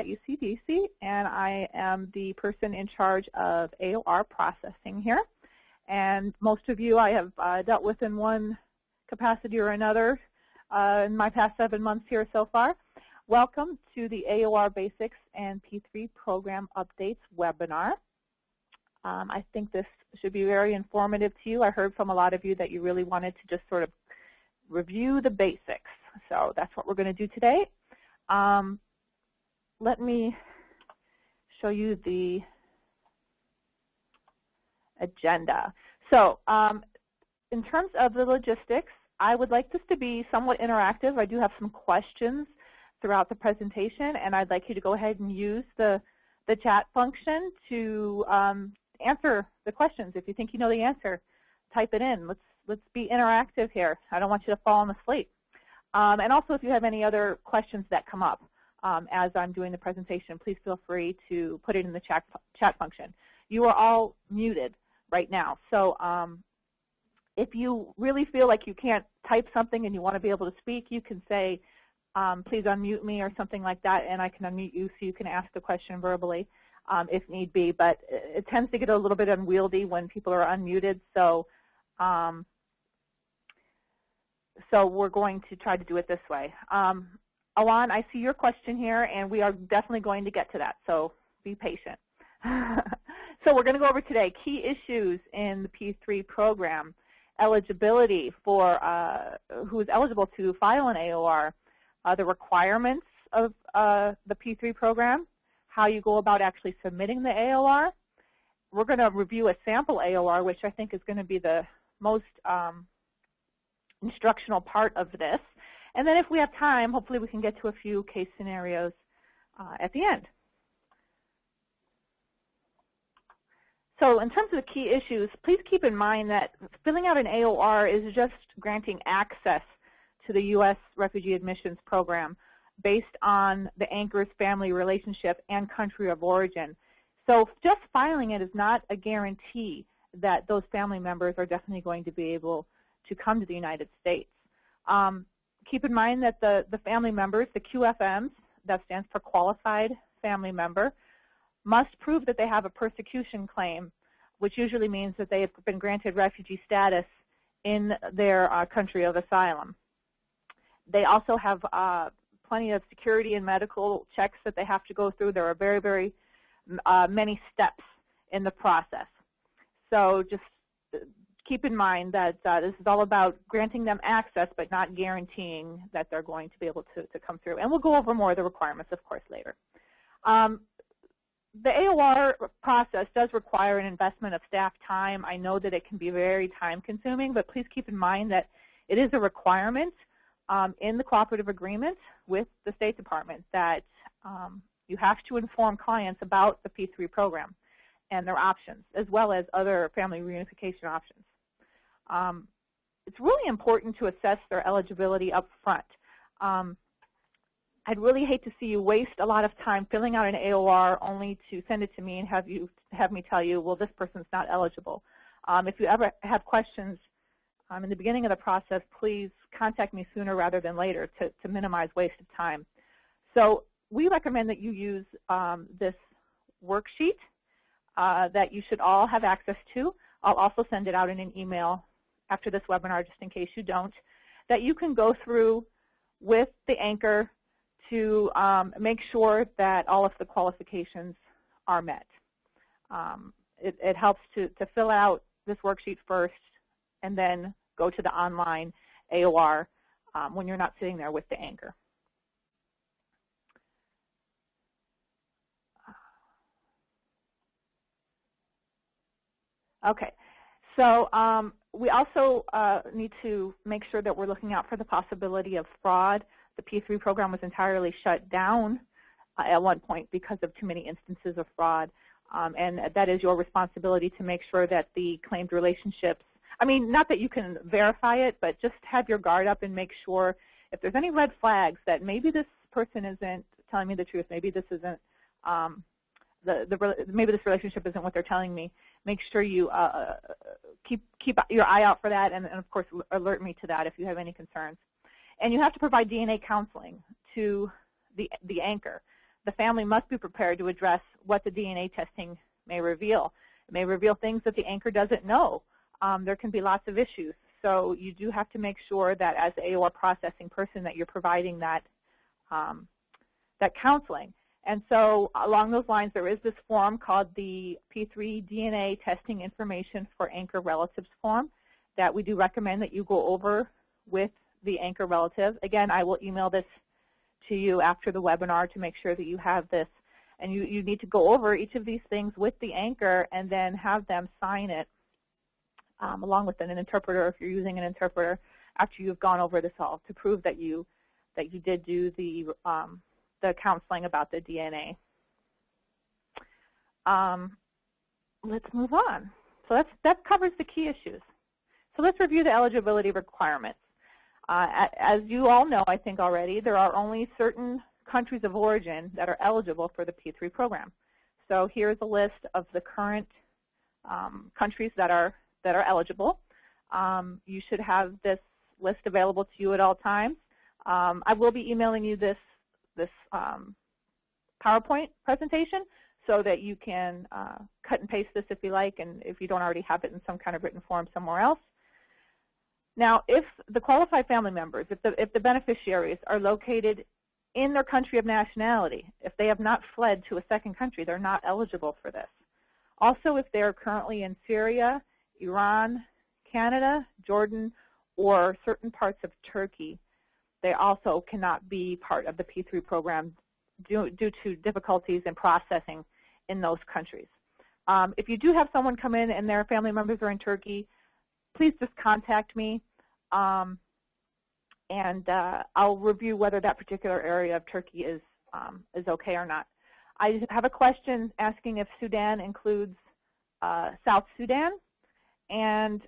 at ECDC, and I am the person in charge of AOR processing here. And most of you I have uh, dealt with in one capacity or another uh, in my past seven months here so far. Welcome to the AOR Basics and P3 Program Updates webinar. Um, I think this should be very informative to you. I heard from a lot of you that you really wanted to just sort of review the basics. So that's what we're going to do today. Um, let me show you the agenda. So um, in terms of the logistics, I would like this to be somewhat interactive. I do have some questions throughout the presentation, and I'd like you to go ahead and use the, the chat function to um, answer the questions. If you think you know the answer, type it in. Let's, let's be interactive here. I don't want you to fall asleep. Um, and also, if you have any other questions that come up um, as I'm doing the presentation, please feel free to put it in the chat, chat function. You are all muted right now. So um, if you really feel like you can't type something and you want to be able to speak, you can say, um, please unmute me or something like that, and I can unmute you so you can ask the question verbally um, if need be. But it tends to get a little bit unwieldy when people are unmuted, so um, so we're going to try to do it this way. I see your question here, and we are definitely going to get to that, so be patient. so we're going to go over today key issues in the P3 program, eligibility for uh, who is eligible to file an AOR, uh, the requirements of uh, the P3 program, how you go about actually submitting the AOR. We're going to review a sample AOR, which I think is going to be the most um, instructional part of this. And then if we have time, hopefully we can get to a few case scenarios uh, at the end. So in terms of the key issues, please keep in mind that filling out an AOR is just granting access to the U.S. Refugee Admissions Program based on the anchor's family relationship and country of origin. So just filing it is not a guarantee that those family members are definitely going to be able to come to the United States. Um, keep in mind that the, the family members, the QFMs, that stands for Qualified Family Member, must prove that they have a persecution claim, which usually means that they have been granted refugee status in their uh, country of asylum. They also have uh, plenty of security and medical checks that they have to go through. There are very, very uh, many steps in the process. So just keep in mind that uh, this is all about granting them access but not guaranteeing that they're going to be able to, to come through. And we'll go over more of the requirements, of course, later. Um, the AOR process does require an investment of staff time. I know that it can be very time consuming, but please keep in mind that it is a requirement um, in the cooperative agreement with the State Department that um, you have to inform clients about the P3 program and their options, as well as other family reunification options. Um, it's really important to assess their eligibility up front. Um, I'd really hate to see you waste a lot of time filling out an AOR only to send it to me and have you have me tell you, well, this person's not eligible. Um, if you ever have questions um, in the beginning of the process, please contact me sooner rather than later to, to minimize waste of time. So we recommend that you use um, this worksheet uh, that you should all have access to. I'll also send it out in an email after this webinar just in case you don't, that you can go through with the anchor to um, make sure that all of the qualifications are met. Um, it, it, helps to, to fill out this worksheet first and then go to the online AOR um, when you're not sitting there with the anchor. Okay, so um, we also uh, need to make sure that we're looking out for the possibility of fraud. The P3 program was entirely shut down uh, at one point because of too many instances of fraud. Um, and that is your responsibility to make sure that the claimed relationships, I mean, not that you can verify it, but just have your guard up and make sure if there's any red flags that maybe this person isn't telling me the truth, maybe this isn't, um, the, the, maybe this relationship isn't what they're telling me, make sure you uh, uh, keep, keep your eye out for that and, and, of course, alert me to that if you have any concerns. And you have to provide DNA counseling to the, the anchor. the family must be prepared to address what the DNA testing may reveal. It may reveal things that the anchor doesn't know. Um, there can be lots of issues. So you do have to make sure that as the AOR processing person that you're providing that, um, that counseling. And so along those lines, there is this form called the P3 DNA Testing Information for Anchor Relatives form that we do recommend that you go over with the anchor relative. Again, I will email this to you after the webinar to make sure that you have this. And you, you need to go over each of these things with the anchor and then have them sign it um, along with an interpreter if you're using an interpreter after you've gone over this all to prove that you that you did do the um, the counseling about the DNA. Um, let's move on. So that's, that covers the key issues. So let's review the eligibility requirements. Uh, as you all know, I think already, there are only certain countries of origin that are eligible for the P3 program. So here's a list of the current um, countries that are that are eligible. Um, you should have this list available to you at all times. Um, I will be emailing you this this um, PowerPoint presentation so that you can uh, cut and paste this if you like and if you don't already have it in some kind of written form somewhere else. Now, if the qualified family members, if the, if the beneficiaries are located in their country of nationality, if they have not fled to a second country, they're not eligible for this. Also, if they're currently in Syria, Iran, Canada, Jordan, or certain parts of Turkey, they also cannot be part of the P3 program due, due to difficulties in processing in those countries. Um, if you do have someone come in and their family members are in Turkey, please just contact me, um, and uh, I'll review whether that particular area of Turkey is um, is okay or not. I have a question asking if Sudan includes uh, South Sudan, and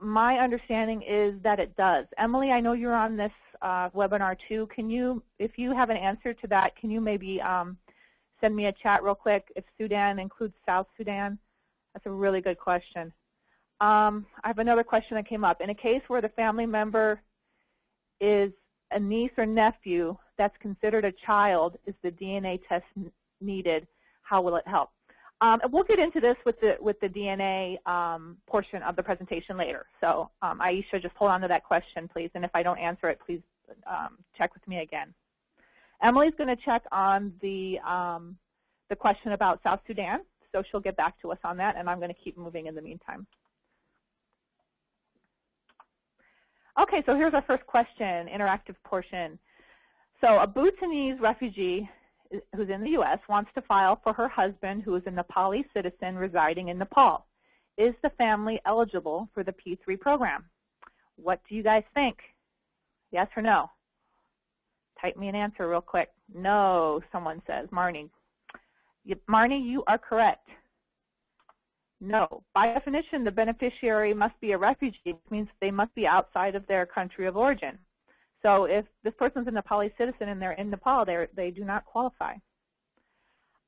my understanding is that it does. Emily, I know you're on this uh, webinar too. Can you, if you have an answer to that, can you maybe um, send me a chat real quick if Sudan includes South Sudan? That's a really good question. Um, I have another question that came up. In a case where the family member is a niece or nephew that's considered a child, is the DNA test needed? How will it help? Um, we'll get into this with the with the DNA um, portion of the presentation later. So um, Aisha, just hold on to that question, please. And if I don't answer it, please um, check with me again. Emily's going to check on the um, the question about South Sudan, so she'll get back to us on that, and I'm going to keep moving in the meantime. Okay, so here's our first question, interactive portion. So a Bhutanese refugee who's in the U.S. wants to file for her husband who is a Nepali citizen residing in Nepal. Is the family eligible for the P3 program? What do you guys think? Yes or no? Type me an answer real quick. No, someone says. Marnie. Marnie, you are correct. No. By definition, the beneficiary must be a refugee, which means they must be outside of their country of origin. So if this person's a Nepali citizen and they're in Nepal, they do not qualify.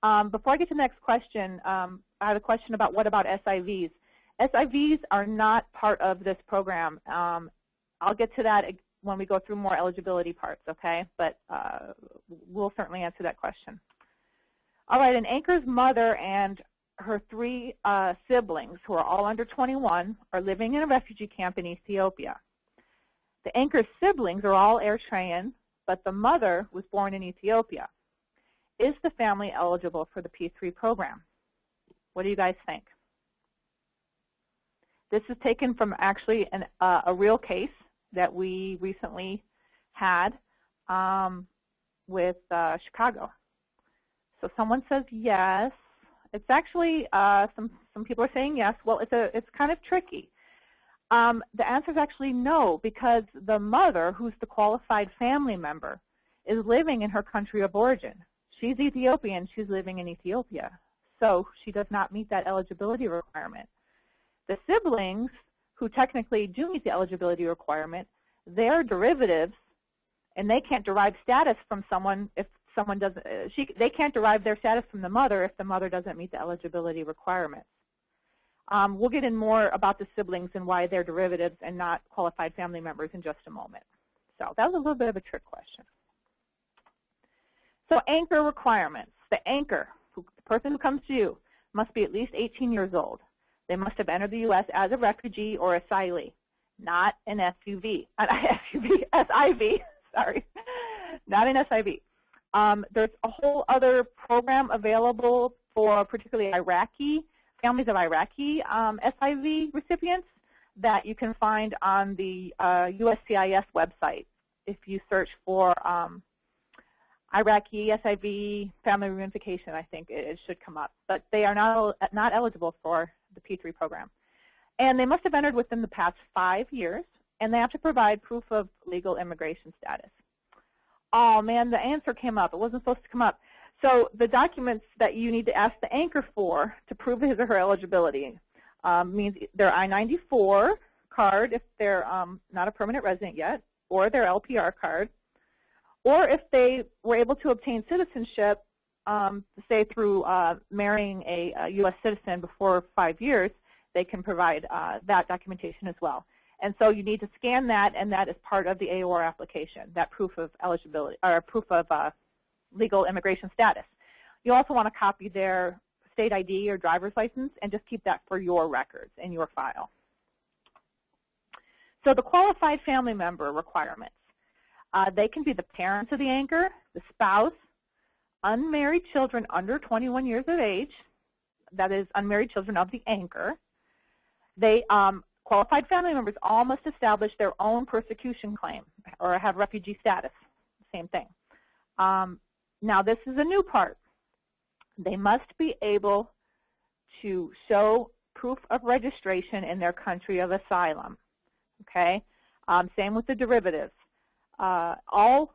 Um, before I get to the next question, um, I have a question about what about SIVs. SIVs are not part of this program. Um, I'll get to that when we go through more eligibility parts, okay? But uh, we'll certainly answer that question. All right, an anchor's mother and her three uh, siblings, who are all under 21, are living in a refugee camp in Ethiopia. The anchor's siblings are all Eritrean, but the mother was born in Ethiopia. Is the family eligible for the P3 program? What do you guys think? This is taken from actually an, uh, a real case that we recently had um, with uh, Chicago. So someone says yes. It's actually uh, some some people are saying yes. Well, it's a it's kind of tricky. Um, the answer is actually no, because the mother, who's the qualified family member, is living in her country of origin. She's Ethiopian. She's living in Ethiopia. So she does not meet that eligibility requirement. The siblings, who technically do meet the eligibility requirement, they're derivatives, and they can't derive status from someone if someone doesn't. Uh, she, they can't derive their status from the mother if the mother doesn't meet the eligibility requirements. Um, we'll get in more about the siblings and why they're derivatives and not qualified family members in just a moment. So that was a little bit of a trick question. So anchor requirements. The anchor, the person who comes to you, must be at least 18 years old. They must have entered the U.S. as a refugee or asylee, not an SUV, an SUV, SIV, sorry, not an SIV. Um, there's a whole other program available for particularly Iraqi, families of Iraqi um, SIV recipients that you can find on the uh, USCIS website if you search for um, Iraqi SIV family reunification, I think it, it, should come up. But they are not, not eligible for the P3 program. And they must have entered within the past five years, and they have to provide proof of legal immigration status. Oh, man, the answer came up. It wasn't supposed to come up. So the documents that you need to ask the anchor for to prove his or her eligibility um, means their I-94 card if they're um, not a permanent resident yet, or their LPR card, or if they were able to obtain citizenship, um, say through uh, marrying a, a, U.S. citizen before five years, they can provide uh, that documentation as well. And so you need to scan that, and that is part of the AOR application, that proof of eligibility, or proof of uh, legal immigration status. You also want to copy their state ID or driver's license and just keep that for your records in your file. So the qualified family member requirements. Uh, they can be the parents of the anchor, the spouse, unmarried children under 21 years of age, that is unmarried children of the anchor. They um, qualified family members all must establish their own persecution claim or have refugee status, same thing. Um, now this is a new part. They must be able to show proof of registration in their country of asylum. Okay, um, same with the derivatives uh, all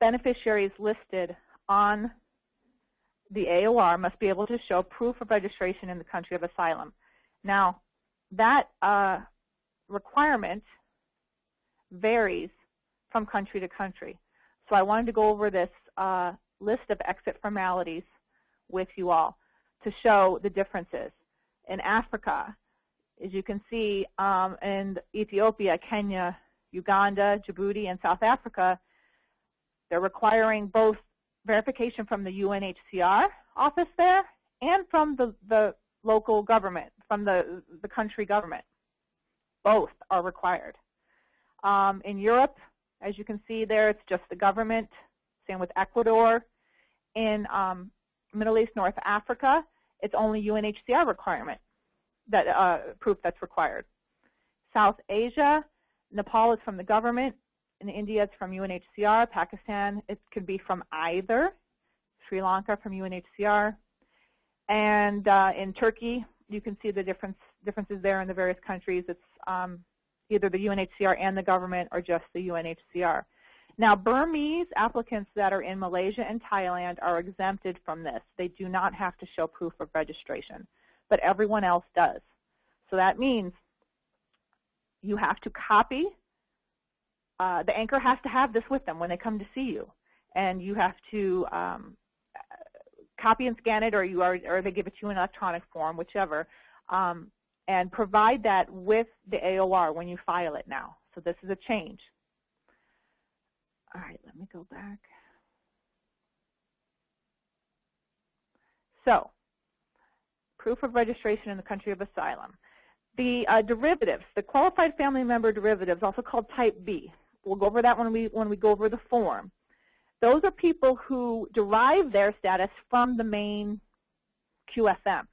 beneficiaries listed on the AOR must be able to show proof of registration in the country of asylum. Now, that uh, requirement varies from country to country. So I wanted to go over this uh, list of exit formalities with you all to show the differences. In Africa, as you can see, um, in Ethiopia, Kenya, Uganda, Djibouti, and South Africa, they're requiring both verification from the UNHCR office there and from the, the local government, from the, the country government. Both are required. Um, in Europe, as you can see there, it's just the government. Same with Ecuador. In um, Middle East, North Africa, it's only UNHCR requirement, that uh, proof that's required. South Asia, Nepal is from the government. In India, it's from UNHCR. Pakistan, it could be from either. Sri Lanka from UNHCR. And uh, in Turkey, you can see the difference, differences there in the various countries. It's um, either the UNHCR and the government or just the UNHCR. Now, Burmese applicants that are in Malaysia and Thailand are exempted from this. They do not have to show proof of registration, but everyone else does. So that means you have to copy. Uh, the anchor has to have this with them when they come to see you, and you have to um, copy and scan it, or you are, or they give it to you in electronic form, whichever, um, and provide that with the AOR when you file it now. So this is a change. All right, let me go back. So, proof of registration in the country of asylum. The uh, derivatives, the qualified family member derivatives, also called type B. We'll go over that when we, when we go over the form. Those are people who derive their status from the main QFM,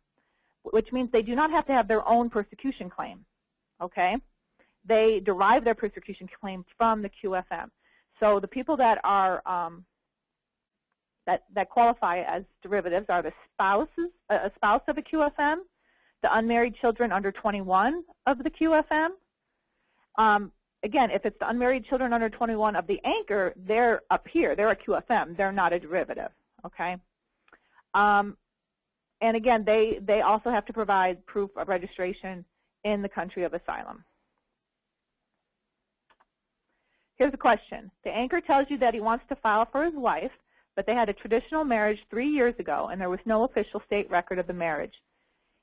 which means they do not have to have their own persecution claim, okay? They derive their persecution claim from the QFM. So the people that are um, that, that qualify as derivatives are the spouses, a spouse of a QFM, the unmarried children under 21 of the QFM. Um, again, if it's the unmarried children under 21 of the anchor, they're up here. They're a QFM. They're not a derivative. Okay. Um, and again, they, they also have to provide proof of registration in the country of asylum. Here's a question. The anchor tells you that he wants to file for his wife, but they had a traditional marriage three years ago, and there was no official state record of the marriage.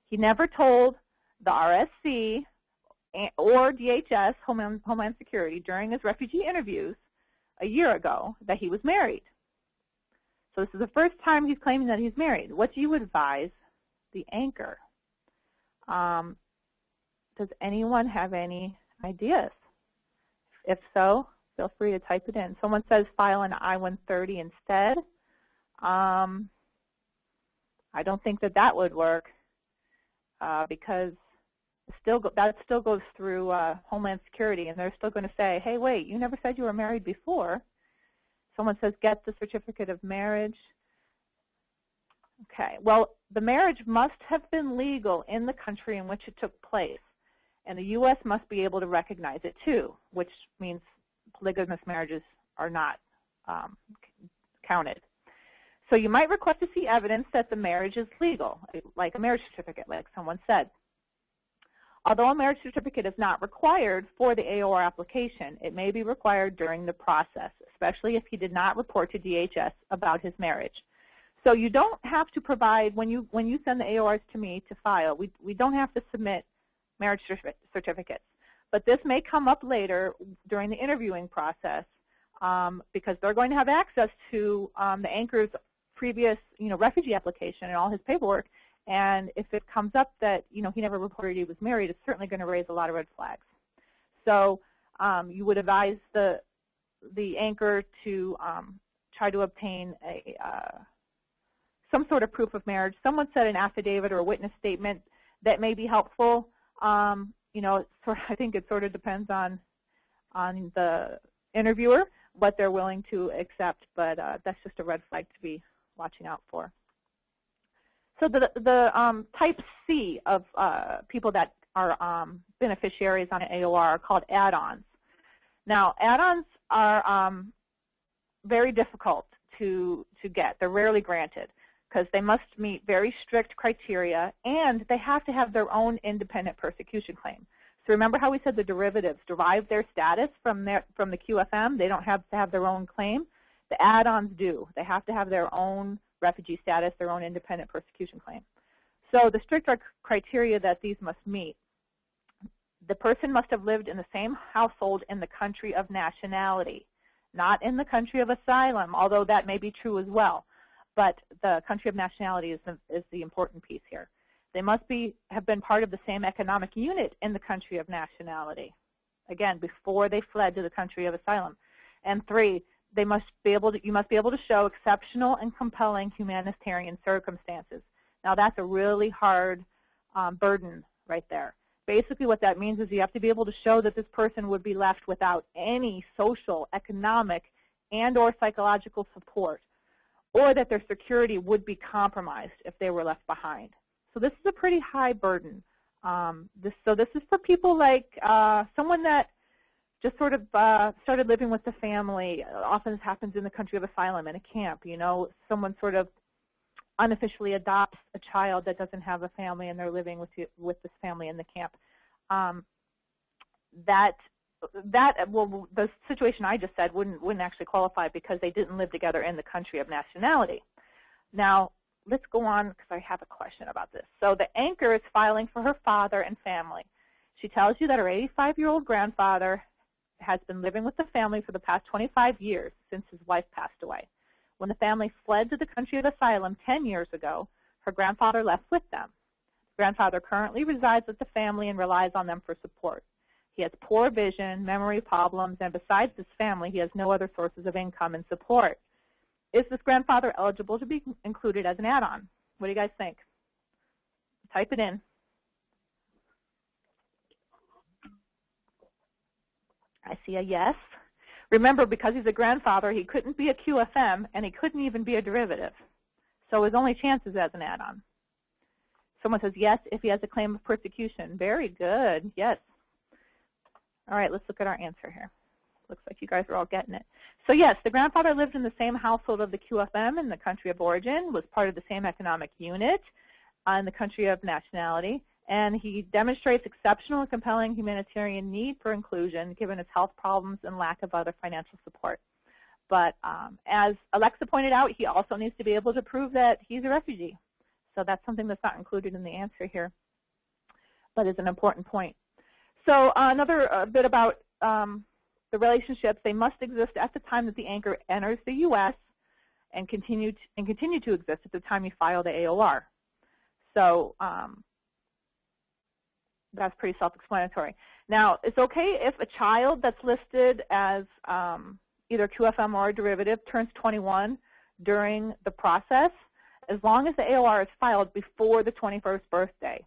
He never told the RSC or DHS, Homeland, Homeland Security, during his refugee interviews a year ago that he was married. So this is the first time he's claiming that he's married. What do you advise the anchor? Um, does anyone have any ideas? If so, feel free to type it in. Someone says file an I-130 instead. Um, I don't think that that would work uh, because still go, that still goes through uh, Homeland Security, and they're still going to say, hey, wait, you never said you were married before. Someone says get the certificate of marriage. Okay, well, the marriage must have been legal in the country in which it took place, and the U.S. must be able to recognize it too, which means polygamous marriages are not um, counted. So you might request to see evidence that the marriage is legal, like a marriage certificate, like someone said. Although a marriage certificate is not required for the AOR application, it may be required during the process, especially if he did not report to DHS about his marriage. So you don't have to provide, when you, when you send the AORs to me to file, we, we don't have to submit marriage certificates. But this may come up later during the interviewing process um, because they're going to have access to um, the anchor's previous you know, refugee application and all his paperwork. And if it comes up that you know, he never reported he was married, it's certainly going to raise a lot of red flags. So um, you would advise the, the anchor to um, try to obtain a, uh, some sort of proof of marriage. Someone said an affidavit or a witness statement that may be helpful. Um, you know, sort of, I think it sort of depends on on the interviewer what they're willing to accept, but uh, that's just a red flag to be watching out for. So the the um, type C of uh, people that are um, beneficiaries on an AOR are called add-ons. Now, add-ons are um, very difficult to to get. They're rarely granted because they must meet very strict criteria and they have to have their own independent persecution claim. So remember how we said the derivatives derive their status from their from the QFM? They don't have to have their own claim. The add-ons do. They have to have their own refugee status, their own independent persecution claim. So the strict criteria that these must meet, the person must have lived in the same household in the country of nationality, not in the country of asylum, although that may be true as well but the country of nationality is the, is the important piece here. They must be have been part of the same economic unit in the country of nationality, again, before they fled to the country of asylum. And three, they must be able to, you must be able to show exceptional and compelling humanitarian circumstances. Now that's a really hard um, burden right there. Basically what that means is you have to be able to show that this person would be left without any social, economic, and or psychological support or that their security would be compromised if they were left behind. So this is a pretty high burden. Um, this, so this is for people like uh, someone that just sort of uh, started living with the family. Often this happens in the country of asylum in a camp. You know, someone sort of unofficially adopts a child that doesn't have a family and they're living with you, with this family in the camp. Um, that that well, the situation I just said wouldn't wouldn't actually qualify because they didn't live together in the country of nationality. Now, let's go on because I have a question about this. So the anchor is filing for her father and family. She tells you that her 85-year-old grandfather has been living with the family for the past 25 years since his wife passed away. When the family fled to the country of asylum 10 years ago, her grandfather left with them. The grandfather currently resides with the family and relies on them for support. He has poor vision, memory problems, and besides his family, he has no other sources of income and support. Is this grandfather eligible to be included as an add-on? What do you guys think? Type it in. I see a yes. Remember, because he's a grandfather, he couldn't be a QFM, and he couldn't even be a derivative. So his only chance is as an add-on. Someone says yes if he has a claim of persecution. Very good. Yes. All right, let's look at our answer here. Looks like you guys are all getting it. So yes, the grandfather lived in the same household of the QFM in the country of origin, was part of the same economic unit uh, in the country of nationality, and he demonstrates exceptional and compelling humanitarian need for inclusion given his health problems and lack of other financial support. But um, as Alexa pointed out, he also needs to be able to prove that he's a refugee. So that's something that's not included in the answer here, but is an important point. So uh, another uh, bit about um, the relationships, they must exist at the time that the anchor enters the U.S. and continue to, and continue to exist at the time you file the AOR. So um, that's pretty self-explanatory. Now, it's okay if a child that's listed as um, either QFM or a derivative turns 21 during the process, as long as the AOR is filed before the 21st birthday.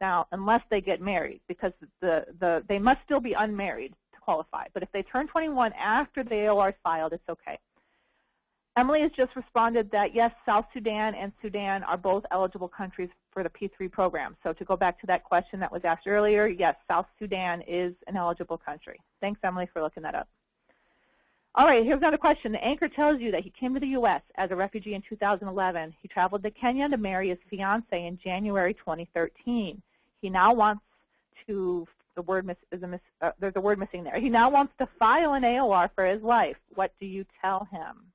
Now, unless they get married, because the, the, they must still be unmarried to qualify. But if they turn 21 after the AOR is filed, it's okay. Emily has just responded that, yes, South Sudan and Sudan are both eligible countries for the P3 program. So to go back to that question that was asked earlier, yes, South Sudan is an eligible country. Thanks, Emily, for looking that up. All right, here's another question. The anchor tells you that he came to the U.S. as a refugee in 2011. He traveled to Kenya to marry his fiancee in January 2013. He now wants to, the word miss, is a miss, uh, there's a word missing there. He now wants to file an AOR for his wife. What do you tell him?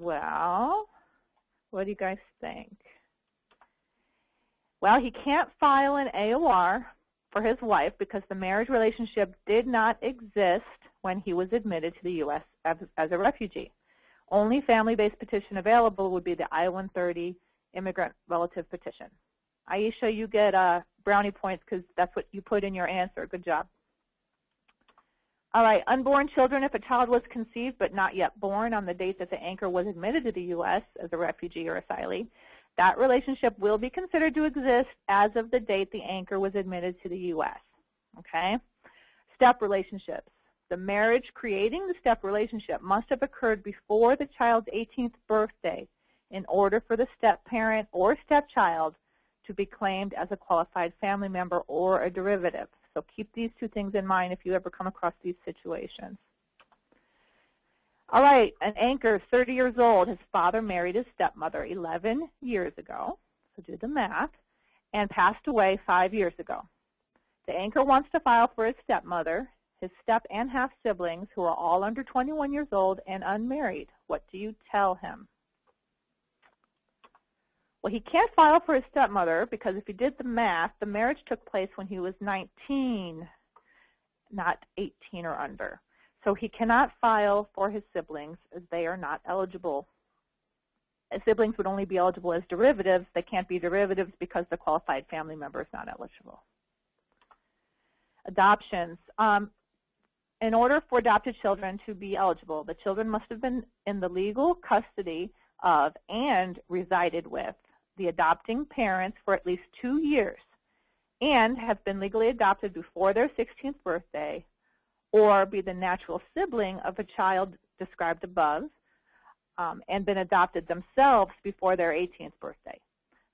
Well, what do you guys think? Well, he can't file an AOR for his wife because the marriage relationship did not exist when he was admitted to the U.S. as, as a refugee. Only family-based petition available would be the I-130 immigrant relative petition. Aisha, you get uh, brownie points because that's what you put in your answer. Good job. All right, unborn children, if a child was conceived but not yet born on the date that the anchor was admitted to the U.S. as a refugee or asylee, that relationship will be considered to exist as of the date the anchor was admitted to the U.S. Okay? Step relationships. The marriage creating the step relationship must have occurred before the child's 18th birthday in order for the step parent or stepchild to be claimed as a qualified family member or a derivative. So keep these two things in mind if you ever come across these situations. All right, an anchor, 30 years old. His father married his stepmother 11 years ago, so do the math, and passed away five years ago. The anchor wants to file for his stepmother, his step and half siblings, who are all under 21 years old and unmarried. What do you tell him? Well, he can't file for his stepmother because if he did the math, the marriage took place when he was 19, not 18 or under. So he cannot file for his siblings as they are not eligible. Siblings would only be eligible as derivatives. They can't be derivatives because the qualified family member is not eligible. Adoptions. Um, in order for adopted children to be eligible, the children must have been in the legal custody of and resided with the adopting parents for at least two years and have been legally adopted before their 16th birthday or be the natural sibling of a child described above um, and been adopted themselves before their 18th birthday.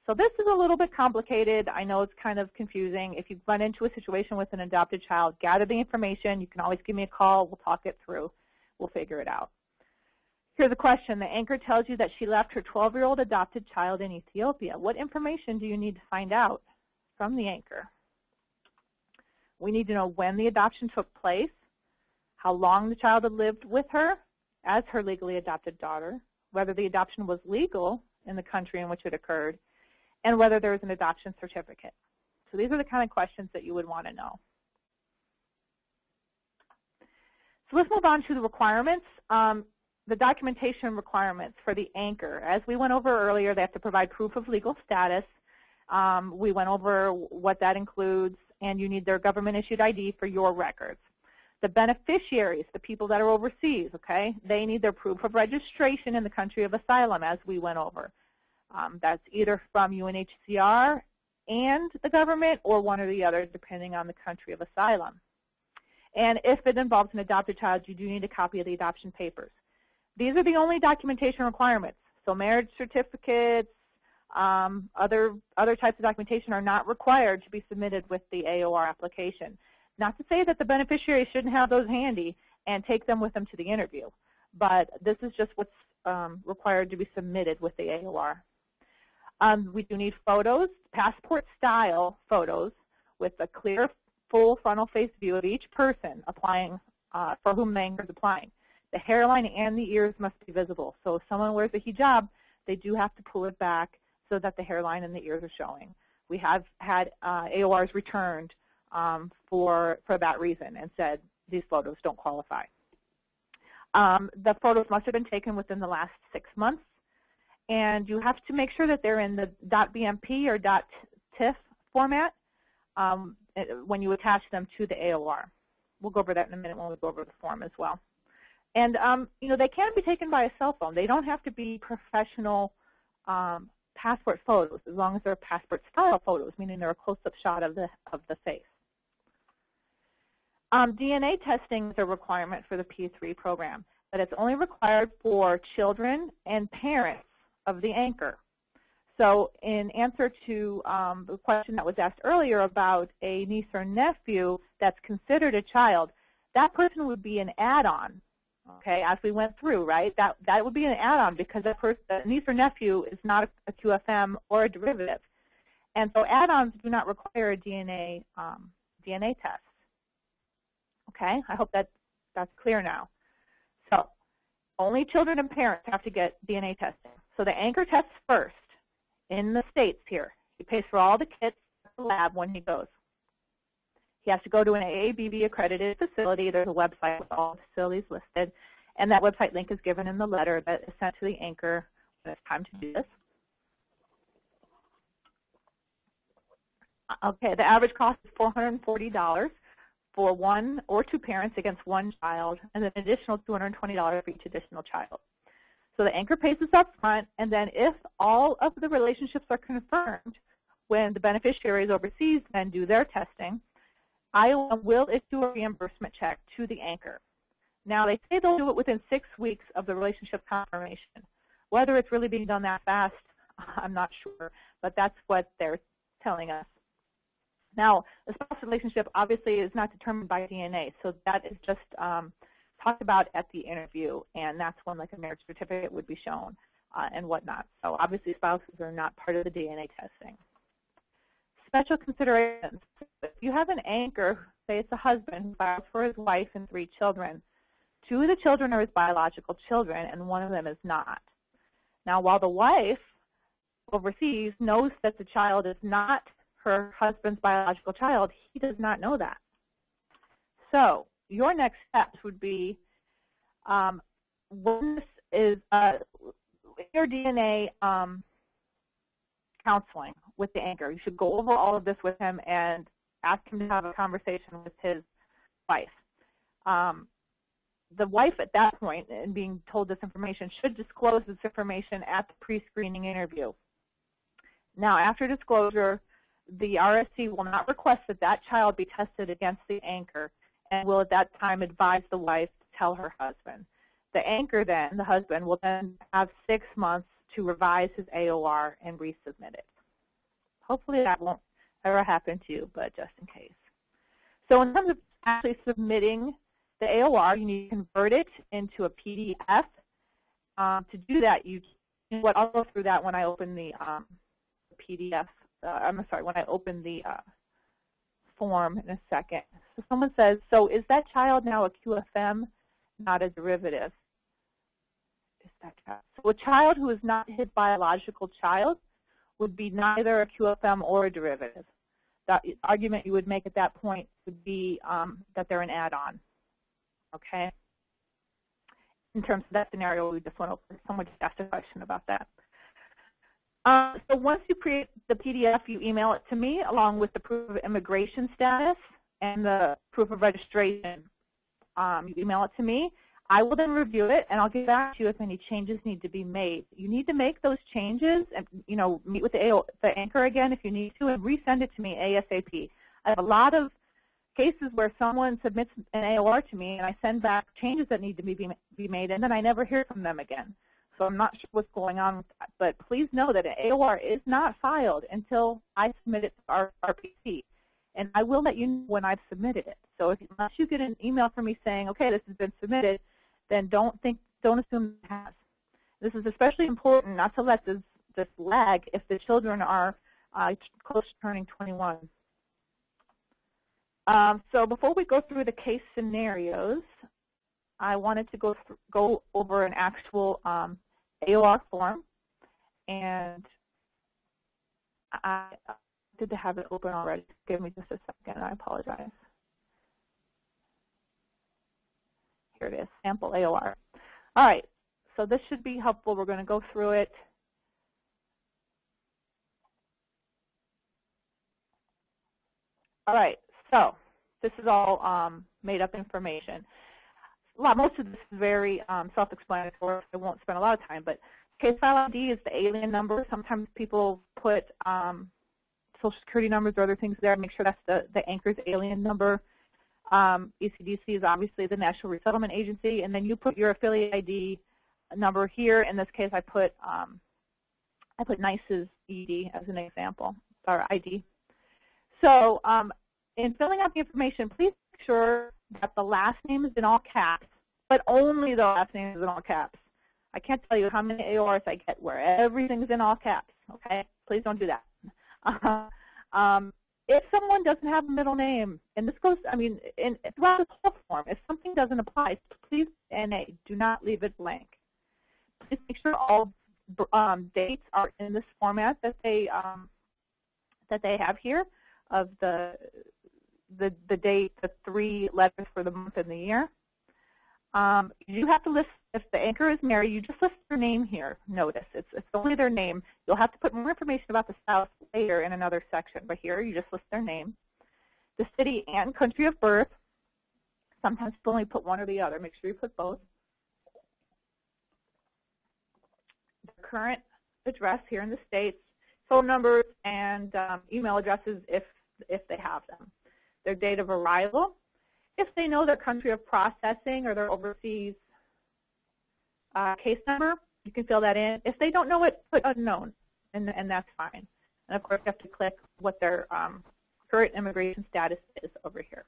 So this is a little bit complicated. I know it's kind of confusing. If you run into a situation with an adopted child, gather the information. You can always give me a call. We'll talk it through. We'll figure it out. Here's a question. The anchor tells you that she left her 12-year-old adopted child in Ethiopia. What information do you need to find out from the anchor? We need to know when the adoption took place, how long the child had lived with her as her legally adopted daughter, whether the adoption was legal in the country in which it occurred, and whether there was an adoption certificate. So these are the kind of questions that you would want to know. So let's move on to the requirements. Um, the documentation requirements for the anchor. As we went over earlier, they have to provide proof of legal status. Um, we went over what that includes, and you need their government-issued ID for your records. The beneficiaries, the people that are overseas, okay, they need their proof of registration in the country of asylum, as we went over. Um, that's either from UNHCR and the government or one or the other, depending on the country of asylum. And if it involves an adopted child, you do need a copy of the adoption papers. These are the only documentation requirements. So marriage certificates, um, other, other types of documentation are not required to be submitted with the AOR application. Not to say that the beneficiary shouldn't have those handy and take them with them to the interview, but this is just what's um, required to be submitted with the AOR. Um, we do need photos, passport-style photos with a clear, full frontal face view of each person applying uh, for whom the anchor is applying. The hairline and the ears must be visible. So if someone wears a hijab, they do have to pull it back so that the hairline and the ears are showing. We have had uh, AORs returned um, for, for that reason and said these photos don't qualify. Um, the photos must have been taken within the last six months. And you have to make sure that they're in the .bmp or .tiff format um, eh, when you attach them to the AOR. We'll go over that in a minute when we go over the form as well. And um, you know, they can be taken by a cell phone. They don't have to be professional um, passport photos, as long as they're passport style photos, meaning they're a close-up shot of the of the face. Um, DNA testing is a requirement for the P3 program, but it's only required for children and parents of the anchor. So in answer to um, the question that was asked earlier about a niece or nephew that's considered a child, that person would be an add-on, okay, as we went through, right? That, that would be an add-on because that person, niece or nephew is not a, a, QFM or a derivative. And so add-ons do not require a DNA, um, DNA test. Okay, I hope that that's clear now. So only children and parents have to get DNA testing. So the anchor tests first in the States here. He pays for all the kits at the lab when he goes. He has to go to an AABB accredited facility. There's a website with all facilities listed, and that website link is given in the letter that is sent to the anchor when it's time to do this. Uh, okay, the average cost is $440 for one or two parents against one child, and an additional $220 for each additional child. So the anchor pays this up front, and then if all of the relationships are confirmed, when the beneficiaries overseas then do their testing, IOM will issue a reimbursement check to the anchor. Now, they say they'll do it within six weeks of the relationship confirmation. Whether it's really being done that fast, I'm not sure, but that's what they're telling us. Now, a spouse relationship obviously is not determined by DNA, so that is just um, talked about at the interview, and that's when like a marriage certificate would be shown uh, and whatnot. So obviously spouses are not part of the DNA testing. Special considerations. If you have an anchor, say it's a husband who files for his wife and three children, two of the children are his biological children and one of them is not. Now while the wife overseas knows that the child is not her husband's biological child, he does not know that. So your next steps would be um, when this is uh, your DNA um, counseling with the anchor. You should go over all of this with him and ask him to have a conversation with his wife. Um, the wife at that point, and being told this information, should disclose this information at the pre-screening interview. Now, after disclosure, the RSC will not request that that child be tested against the anchor and will at that time advise the wife to tell her husband. The anchor then, the husband, will then have six months to revise his AOR and resubmit it. Hopefully that won't ever happen to you, but just in case. So in terms of actually submitting the AOR, you need to convert it into a PDF. Um, to do that, you, what, I'll go through that when I open the um, PDF. Uh, I'm sorry, when I open the uh, form in a second. So someone says, so is that child now a QFM, not a derivative? Is that child? So a child who is not his biological child would be neither a QFM or a derivative. The argument you would make at that point would be um, that they're an add-on. Okay? In terms of that scenario, we just want to, someone just asked a question about that. Uh, so once you create the PDF, you email it to me along with the proof of immigration status and the proof of registration. Um, you email it to me. I will then review it, and I'll get back to you if any changes need to be made. You need to make those changes and, you know, meet with the, AO, the anchor again if you need to and resend it to me ASAP. I have a lot of cases where someone submits an AOR to me and I send back changes that need to be, be made, and then I never hear from them again. So I'm not sure what's going on with that. But please know that an AOR is not filed until I submit it to our RPC. And I will let you know when I've submitted it. So if, unless you get an email from me saying, okay, this has been submitted, then don't think, don't assume it has. This is especially important not to let this, this lag if the children are uh, close to turning 21. Um, so before we go through the case scenarios, I wanted to go go over an actual um, AOR form, and I did have it open already. Give me just a second. I apologize. It is, sample AOR. All right, so this should be helpful. We're going to go through it. All right, so this is all um, made up information. A lot, most of this is very um, self-explanatory. I won't spend a lot of time, but case file ID is the alien number. Sometimes people put um, social security numbers or other things there. Make sure that's the, the anchor's alien number. Um, ECDC is obviously the National Resettlement Agency, and then you put your affiliate ID number here. In this case, I put um, I put NICE's ED as an example, or ID. So um, in filling out the information, please make sure that the last name is in all caps, but only the last name is in all caps. I can't tell you how many AORs I get where everything's in all caps, okay? Please don't do that. Uh, um, if someone doesn't have a middle name, and this goes, I mean, in, throughout the whole form, if something doesn't apply, please NA, do not leave it blank. Please make sure all um, dates are in this format that they um, that they have here of the the the date, the three letters for the month and the year. Um, you have to list if the anchor is Mary, You just list their name here. Notice it's it's only their name. You'll have to put more information about the spouse later in another section, but here you just list their name, the city and country of birth. Sometimes people only put one or the other. Make sure you put both. The current address here in the states, phone numbers, and um, email addresses if if they have them. Their date of arrival, if they know their country of processing or their overseas uh, case number, you can fill that in. If they don't know it, put unknown, and, and that's fine. And of course, you have to click what their um, current immigration status is over here.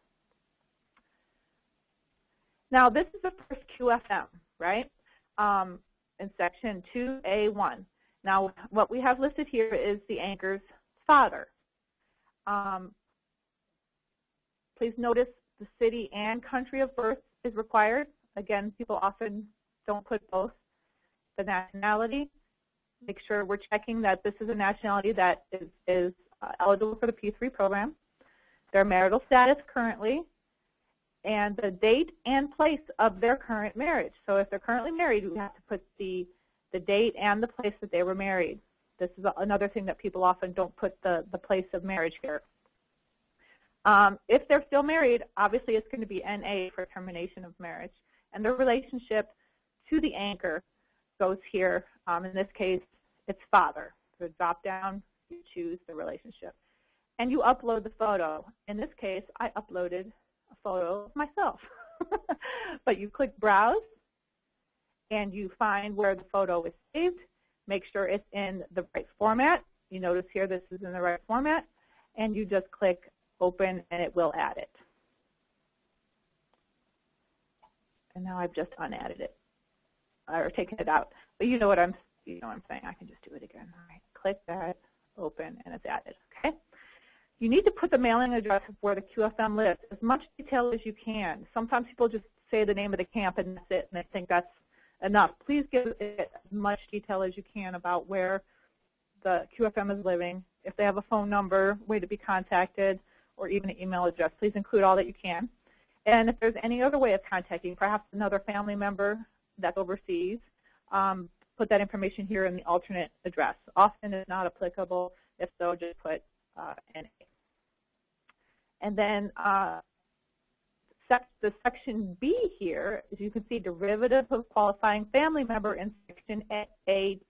Now, this is the first QFM, right, um, in section 2A1. Now, what we have listed here is the anchor's father. Um, please notice the city and country of birth is required. Again, people often don't put both. The nationality, make sure we're checking that this is a nationality that is, is uh, eligible for the P3 program. Their marital status currently, and the date and place of their current marriage. So if they're currently married, we have to put the, the date and the place that they were married. This is another thing that people often don't put the, the place of marriage here. Um, if they're still married, obviously it's going to be NA for termination of marriage. And the relationship to the anchor goes here. Um, in this case, it's father. So drop down, you choose the relationship. And you upload the photo. In this case, I uploaded a photo of myself. but you click Browse, and you find where the photo is saved. Make sure it's in the right format. You notice here this is in the right format. And you just click Open, and it will add it. And now I've just unadded it or taken it out. But you know what I'm you know what I'm saying. I can just do it again. All right, click that, open, and it's added. Okay. You need to put the mailing address of where the QFM lives, as much detail as you can. Sometimes people just say the name of the camp and that's it, and they think that's enough. Please give it as much detail as you can about where the QFM is living. If they have a phone number, way to be contacted, or even an email address, please include all that you can. And if there's any other way of contacting, perhaps another family member that's overseas, um, put that information here in the alternate address. Often it's not applicable. If so, just put uh, NA. And then uh, the section B here, as you can see, derivative of qualifying family member in section A,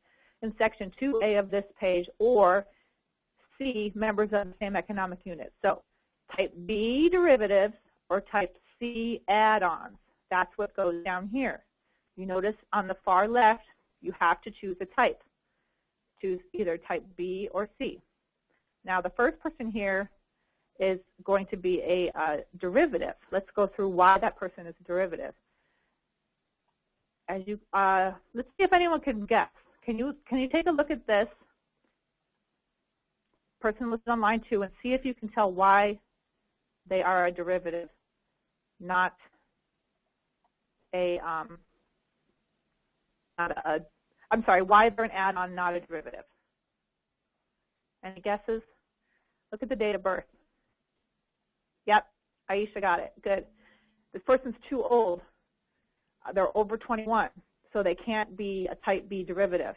in section 2A of this page, or C, members of the same economic unit. So type B derivatives or type C add-ons. That's what goes down here. You notice on the far left, you have to choose a type. Choose either type B or C. Now the first person here is going to be a uh, derivative. Let's go through why that person is a derivative. As you, uh, let's see if anyone can guess. Can you can you take a look at this person listed on line two and see if you can tell why they are a derivative, not a um, not a, I'm sorry, why they're an add-on, not a derivative. Any guesses? Look at the date of birth. Yep, Aisha got it. Good. This person's too old. Uh, they're over 21. so they can't be a type B derivative.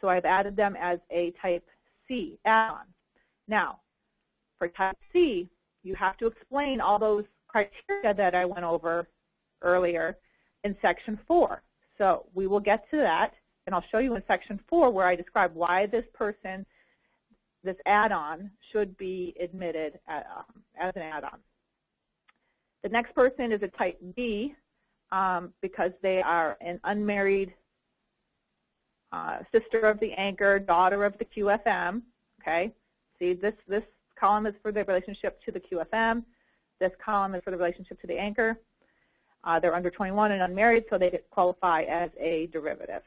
So I've added them as a type C add-on. Now, for type C, you have to explain all those criteria that I went over earlier in section 4. So we will get to that, and I'll show you in section 4 where I describe why this person, this add-on, should be admitted at, um, as an add-on. The next person is a type B um, because they are an unmarried uh, sister of the anchor, daughter of the QFM. Okay, see this this column is for the relationship to the QFM. This column is for the relationship to the anchor. Uh, they're under 21 and unmarried, so they qualify as a derivative.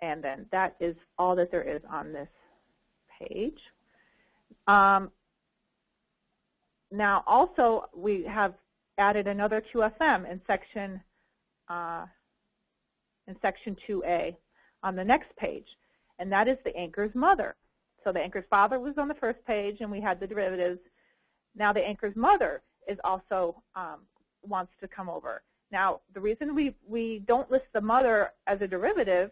And then that is all that there is on this page. Um, now, also, we have added another QFM in section uh, in section 2A on the next page, and that is the anchor's mother. So the anchor's father was on the first page, and we had the derivatives. Now the anchor's mother is also um, wants to come over. Now, the reason we, we don't list the mother as a derivative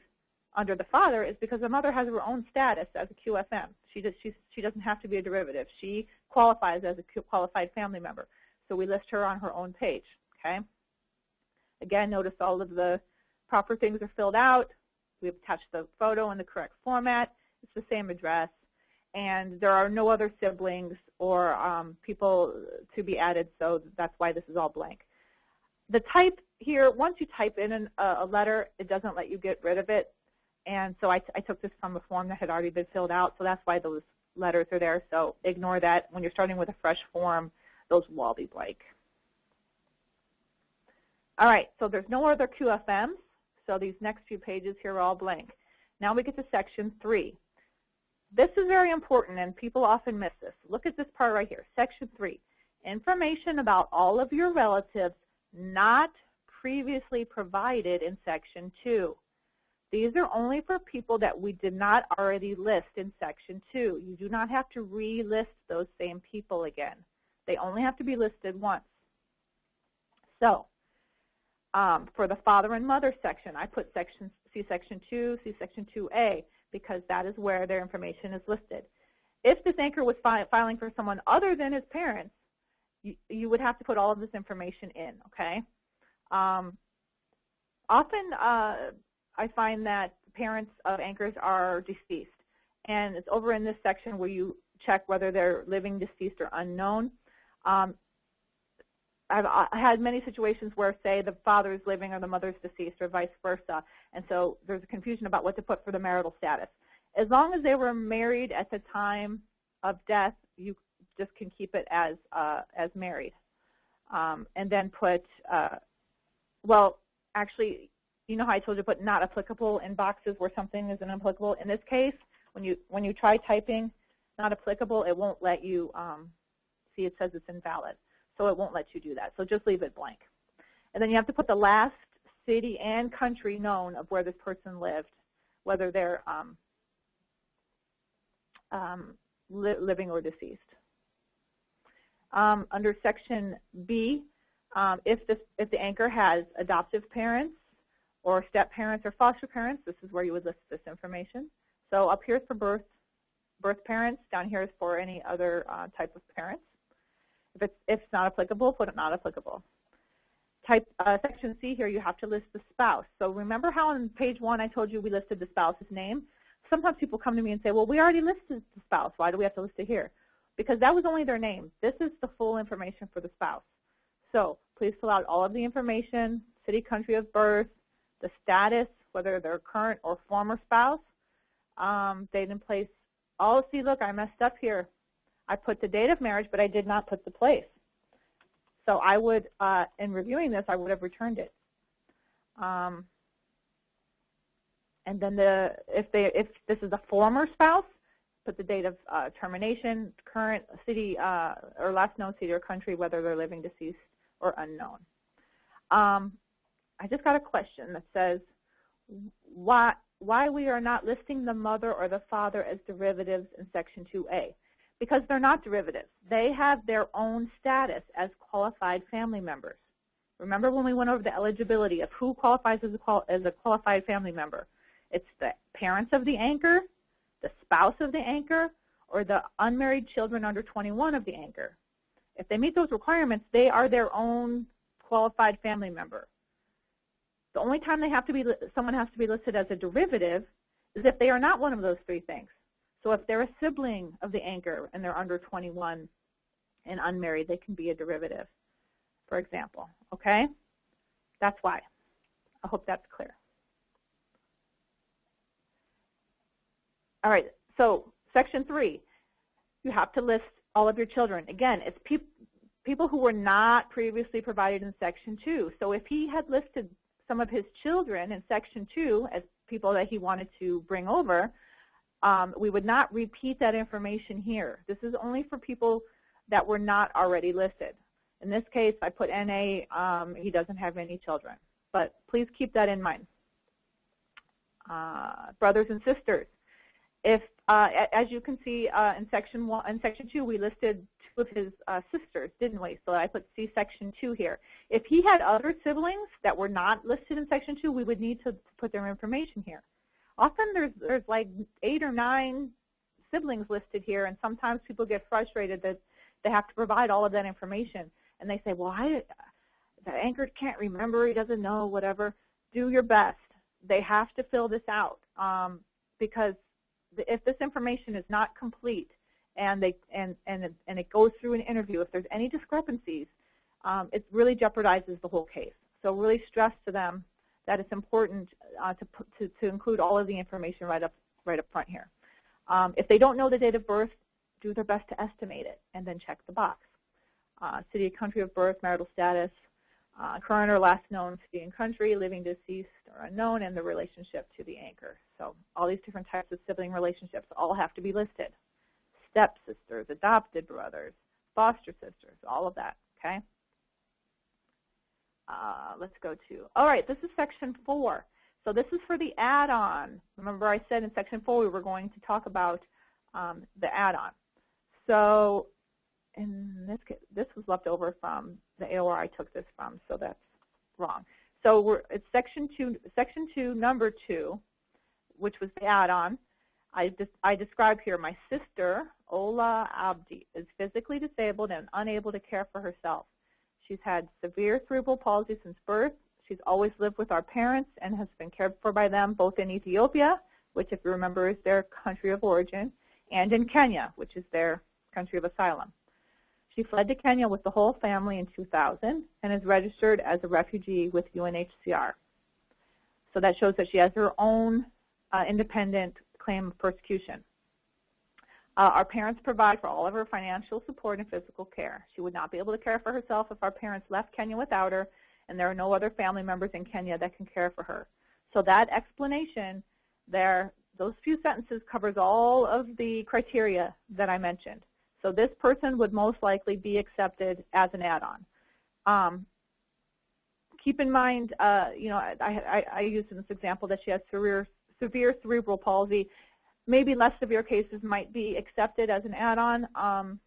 under the father is because the mother has her own status as a QFM. She, does, she, she doesn't have to be a derivative. She qualifies as a qualified family member. So we list her on her own page. Okay. Again, notice all of the proper things are filled out. We've attached the photo in the correct format. It's the same address. And there are no other siblings or um, people to be added, so that's why this is all blank. The type here, once you type in an, a letter, it doesn't let you get rid of it. And so I, I took this from a form that had already been filled out, so that's why those letters are there. So ignore that. When you're starting with a fresh form, those will all be blank. All right, so there's no other QFMs, so these next few pages here are all blank. Now we get to section 3. This is very important, and people often miss this. Look at this part right here, section 3. Information about all of your relatives not previously provided in section 2. These are only for people that we did not already list in Section 2. You do not have to relist those same people again. They only have to be listed once. So um, for the father and mother section, I put section, see Section 2, see Section 2A, because that is where their information is listed. If this anchor was fi filing for someone other than his parents, you, you, would have to put all of this information in, okay? Um, often uh, I find that parents of anchors are deceased. And it's over in this section where you check whether they're living, deceased, or unknown. Um, I've had many situations where, say, the father is living or the mother is deceased or vice versa, and so there's a confusion about what to put for the marital status. As long as they were married at the time of death, you just can keep it as uh, as married, um, and then put, uh, well, actually, you know how I told you to put not applicable in boxes where something is inapplicable? In this case, when you when you try typing not applicable, it won't let you um, see it says it's invalid. So it won't let you do that. So just leave it blank. And then you have to put the last city and country known of where this person lived, whether they're um, um, li living or deceased. Um, under section B, um, if, this, if the anchor has adoptive parents, or step parents or foster parents, this is where you would list this information. So up here is for birth, birth parents. Down here is for any other uh, type of parents. If it's, if not applicable, put it not applicable. Type uh, Section C here, you have to list the spouse. So remember how on page one I told you we listed the spouse's name? Sometimes people come to me and say, well, we already listed the spouse. Why do we have to list it here? Because that was only their name. This is the full information for the spouse. So please fill out all of the information, city, country of birth, the status, whether they're current or former spouse, um, date and place. Oh, see, look, I messed up here. I put the date of marriage, but I did not put the place. So I would, uh, in reviewing this, I would have returned it. Um, and then the if they if this is a former spouse, put the date of uh, termination, current city uh, or last known city or country, whether they're living, deceased, or unknown. Um, I just got a question that says why, why we are not listing the mother or the father as derivatives in Section 2A. Because they're not derivatives. They have their own status as qualified family members. Remember when we went over the eligibility of who qualifies as a, qual as a qualified family member? It's the parents of the anchor, the spouse of the anchor, or the unmarried children under 21 of the anchor. If they meet those requirements, they are their own qualified family member. The only time they have to be, someone has to be listed as a derivative is if they are not one of those three things. So if they're a sibling of the anchor and they're under 21 and unmarried, they can be a derivative, for example. Okay? That's why. I hope that's clear. All right, so section three, you have to list all of your children. Again, it's pe people who were not previously provided in section two. So if he had listed some of his children in section two as people that he wanted to bring over, um, we would not repeat that information here. This is only for people that were not already listed. In this case, I put NA, um, he doesn't have any children. But please keep that in mind. Uh, brothers and sisters. If, uh, as you can see uh, in section one, in section two, we listed two of his uh, sisters, didn't we? So I put see section two here. If he had other siblings that were not listed in section two, we would need to put their information here. Often there's there's like eight or nine siblings listed here, and sometimes people get frustrated that they have to provide all of that information, and they say, "Well, I, the anchor can't remember, he doesn't know, whatever." Do your best. They have to fill this out um, because if this information is not complete and they and and and it goes through an interview, if there's any discrepancies, um, it really jeopardizes the whole case. So really stress to them that it's important uh, to, to to include all of the information right up right up front here. Um, if they don't know the date of birth, do their best to estimate it and then check the box. Uh, city country of birth, marital status, uh, current or last known city and country, living deceased or unknown, and the relationship to the anchor. So all these different types of sibling relationships all have to be listed. Stepsisters, adopted brothers, foster sisters, all of that, okay? Uh, let's go to, all right, this is section four. So this is for the add-on. Remember I said in section four we were going to talk about um, the add-on. So in this case, this was left over from the AOR I took this from, so that's wrong. So we're it's section two, section two, number two, which was the add-on. I, I describe here my sister, Ola Abdi, is physically disabled and unable to care for herself. She's had severe cerebral palsy since birth. She's always lived with our parents and has been cared for by them both in Ethiopia, which if you remember is their country of origin, and in Kenya, which is their country of asylum. She fled to Kenya with the whole family in 2000 and is registered as a refugee with UNHCR. So that shows that she has her own uh, independent claim of persecution. Uh, our parents provide for all of her financial support and physical care. She would not be able to care for herself if our parents left Kenya without her, and there are no other family members in Kenya that can care for her. So that explanation there, those few sentences covers all of the criteria that I mentioned. So this person would most likely be accepted as an add-on. Um, keep in mind, uh, you know, I, I, I used in this example that she has severe, severe cerebral palsy. Maybe less severe cases might be accepted as an add-on. Um,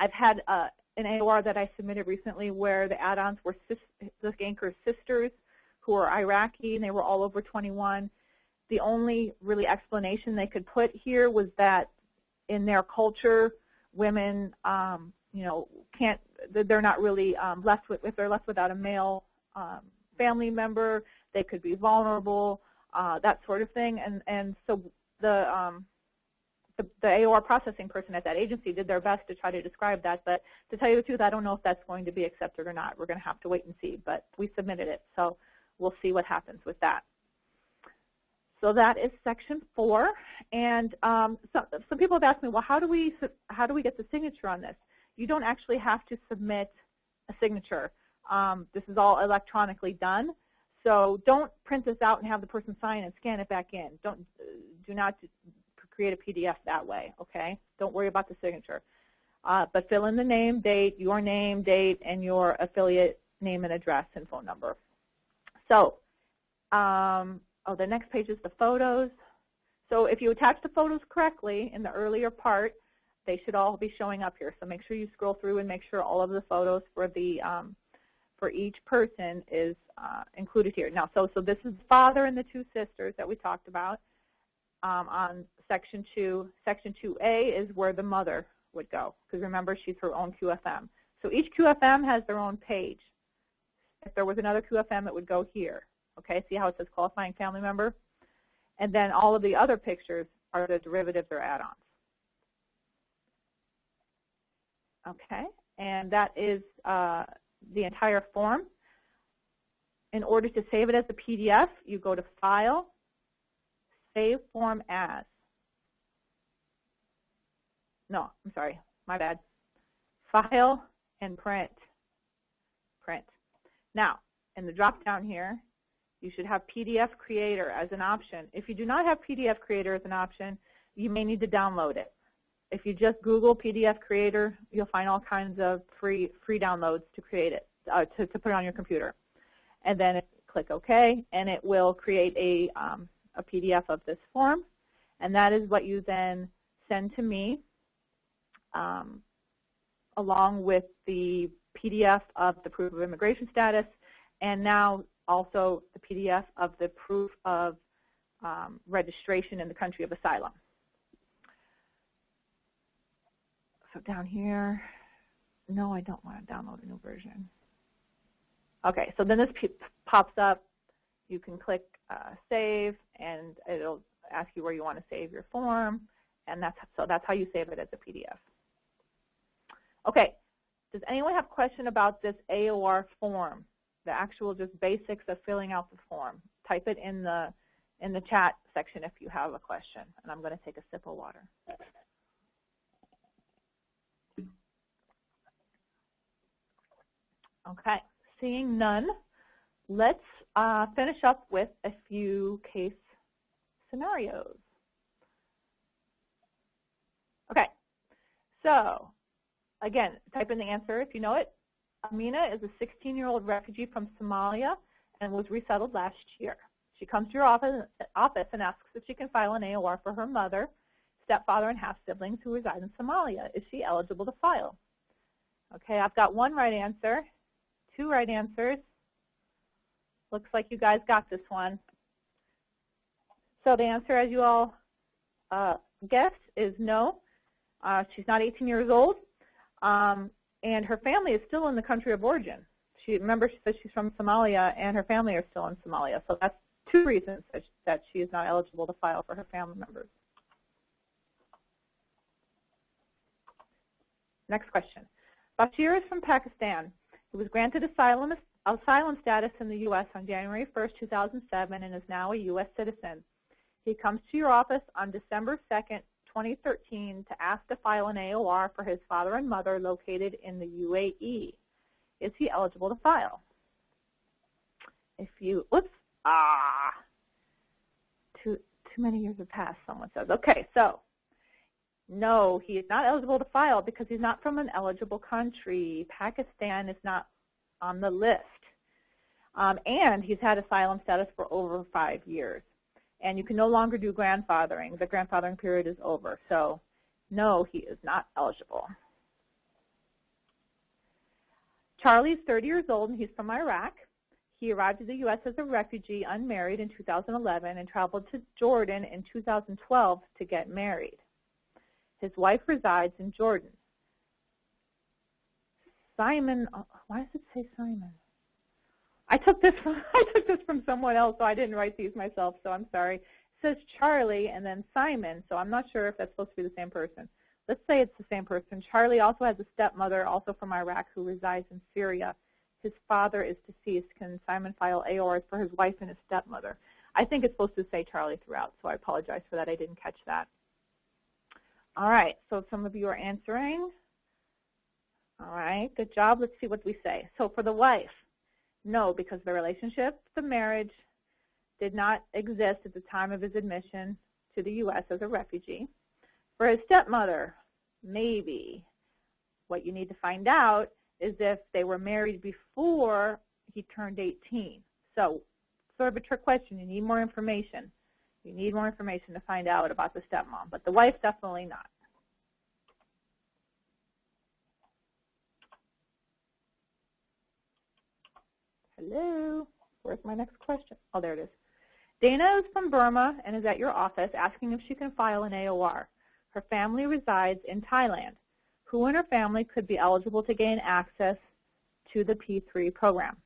I've had uh, an AOR that I submitted recently where the add-ons were sis, the anchor's sisters who are Iraqi and they were all over 21. The only really explanation they could put here was that in their culture, women, um, you know, can't, they're not really um, left with, if they're left without a male um, family member, they could be vulnerable, uh, that sort of thing. And, and so the, um, the, the AOR processing person at that agency did their best to try to describe that. But to tell you the truth, I don't know if that's going to be accepted or not. We're going to have to wait and see. But we submitted it, so we'll see what happens with that. So that is section four. And um, some, some people have asked me, well, how do we how do we get the signature on this? You don't actually have to submit a signature. Um, this is all electronically done. So don't print this out and have the person sign and scan it back in. Don't do not create a PDF that way. Okay. Don't worry about the signature. Uh, but fill in the name, date, your name, date, and your affiliate name and address and phone number. So um, Oh, the next page is the photos. So if you attach the photos correctly in the earlier part, they should all be showing up here. So make sure you scroll through and make sure all of the photos for the um, for each person is uh, included here. Now, so, so this is the father and the two sisters that we talked about um, on Section 2. Section 2A is where the mother would go, because remember, she's her own QFM. So each QFM has their own page. If there was another QFM, it would go here. Okay, see how it says qualifying family member? And then all of the other pictures are the derivatives or add-ons. Okay, and that is uh, the entire form. In order to save it as a PDF, you go to File, Save Form As. No, I'm sorry, my bad. File and Print. Print. Now, in the drop-down here, you should have PDF Creator as an option. If you do not have PDF Creator as an option, you may need to download it. If you just Google PDF Creator, you'll find all kinds of free free downloads to create it, uh, to, to put it on your computer. And then click OK, and it will create a, um, a PDF of this form. And that is what you then send to me um, along with the PDF of the proof of immigration status, and now also the PDF of the proof of um, registration in the country of asylum. So down here, no, I don't want to download a new version. Okay, so then this pops up. You can click uh, Save, and it'll ask you where you want to save your form, and that's so that's how you save it as a PDF. Okay, does anyone have a question about this AOR form, the actual just basics of filling out the form? Type it in the in the chat section if you have a question, and I'm going to take a sip of water. Okay, seeing none, let's uh, finish up with a few case scenarios. Okay, so again, type in the answer if you know it. Amina is a 16-year-old refugee from Somalia and was resettled last year. She comes to your office, office and asks if she can file an AOR for her mother, stepfather, and half-siblings who reside in Somalia. Is she eligible to file? Okay, I've got one right answer, two right answers. Looks like you guys got this one. So the answer, as you all uh, guessed, is no. Uh, she's not 18 years old. Um, and her family is still in the country of origin. She remember she said she's from Somalia, and her family are still in Somalia. So that's two reasons that, that she is not eligible to file for her family members. Next question. Bashir is from Pakistan. He was granted asylum, asylum status in the U.S. on January 1, 2007, and is now a U.S. citizen. He comes to your office on December 2, 2013 to ask to file an AOR for his father and mother located in the UAE. Is he eligible to file? If you, oops, ah, too, too many years have passed, someone says. Okay, so no, he is not eligible to file because he's not from an eligible country. Pakistan is not on the list. Um, and he's had asylum status for over five years and you can no longer do grandfathering. The grandfathering period is over. So no, he is not eligible. Charlie is 30 years old and he's from Iraq. He arrived in the U.S. as a refugee unmarried in 2011 and traveled to Jordan in 2012 to get married. His wife resides in Jordan. Simon, oh, why does it say Simon? I took this from I took this from someone else, so I didn't write these myself. So I'm sorry. It says Charlie and then Simon, so I'm not sure if that's supposed to be the same person. Let's say it's the same person. Charlie also has a stepmother, also from Iraq, who resides in Syria. His father is deceased. Can Simon file AORs for his wife and his stepmother? I think it's supposed to say Charlie throughout, so I apologize for that. I didn't catch that. All right, so some of you are answering. All right, good job. Let's see what we say. So for the wife, no, because the relationship, the marriage, did not exist at the time of his admission to the U.S. as a refugee. For his stepmother, maybe. What you need to find out is if they were married before he turned 18. So sort of a trick question. You need more information. You need more information to find out about the stepmom, but the wife definitely not. Hello? Where's my next question? Oh, there it is. Dana is from Burma and is at your office asking if she can file an AOR. Her family resides in Thailand. Who in her family could be eligible to gain access to the P3 program?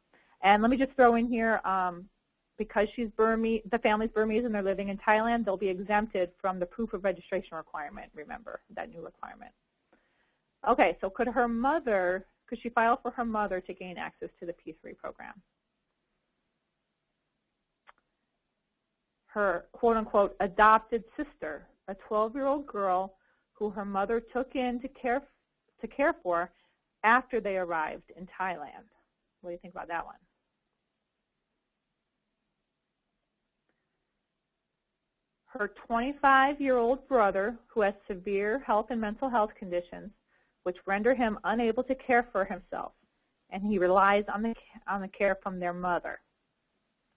And let me just throw in here, um, because she's Burmese, the family's Burmese and they're living in Thailand, they'll be exempted from the proof of registration requirement, remember, that new requirement. Okay, so could her mother, could she file for her mother to gain access to the P3 program? Her quote-unquote adopted sister, a 12-year-old girl who her mother took in to care, to care for after they arrived in Thailand. What do you think about that one? Her 25-year-old brother, who has severe health and mental health conditions, which render him unable to care for himself, and he relies on the, on the care from their mother.